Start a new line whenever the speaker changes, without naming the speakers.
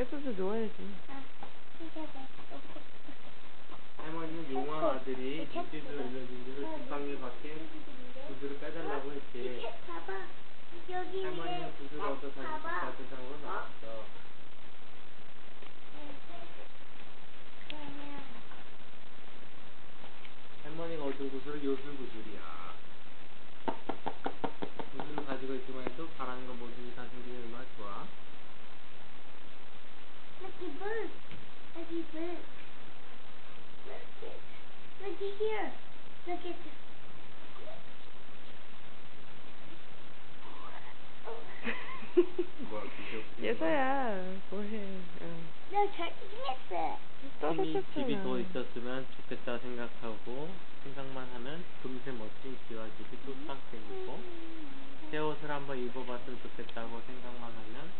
랩소스 놓아야지.
아,
할머니는 용왕 아들이 이끼도 열려준 대로 지팡이 밖에 구두를 빼달라고 했지.
봐봐. 여기
할머니
Look. Look at, look at here. Look at this.
예서야 뭐해 어.
너잘
이미 집이 더 있었으면 좋겠다 생각하고 생각만 하면 금세 멋진 기와 집이 또딱 생기고 음. 새 옷을 한번 입어봤으면 좋겠다고 생각만 하면